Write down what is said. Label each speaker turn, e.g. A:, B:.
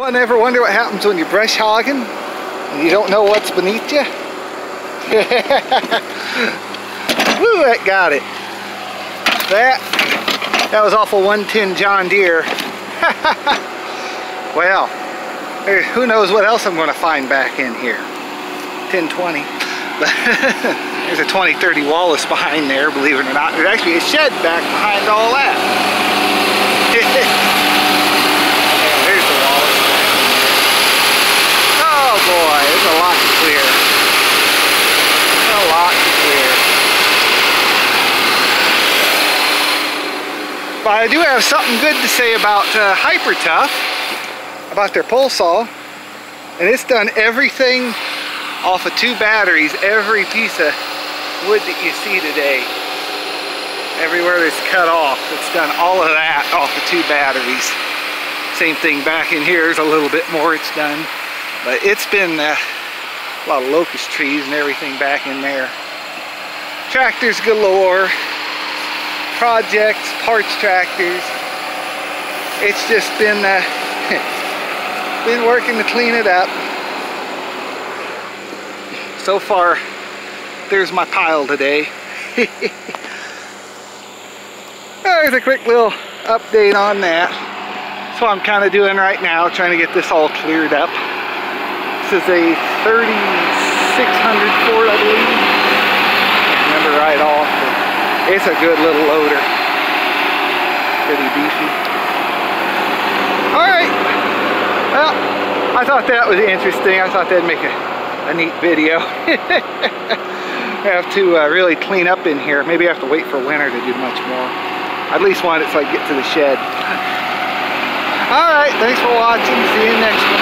A: Anyone ever wonder what happens when you brush hogging and you don't know what's beneath you? Woo, that got it. That, that was awful 110 John Deere. well, who knows what else I'm going to find back in here. 1020. There's a 2030 Wallace behind there, believe it or not. There's actually a shed back behind all that. there's the Wallace. Oh boy, there's a lot to clear. A lot to clear. I do have something good to say about uh, Hyper Tough, about their pole saw. And it's done everything off of two batteries, every piece of wood that you see today. Everywhere that's cut off, it's done all of that off of two batteries. Same thing back in here, there's a little bit more it's done. But it's been uh, a lot of locust trees and everything back in there. Tractors galore projects, parts tractors. It's just been uh, been working to clean it up. So far, there's my pile today. there's a quick little update on that. That's what I'm kind of doing right now, trying to get this all cleared up. This is a 3600 Ford, I believe. Remember right off. It's a good little loader. Pretty beefy. Alright. Well, I thought that was interesting. I thought that'd make a, a neat video. I have to uh, really clean up in here. Maybe I have to wait for winter to do much more. At least want it so I get to the shed. Alright, thanks for watching. See you next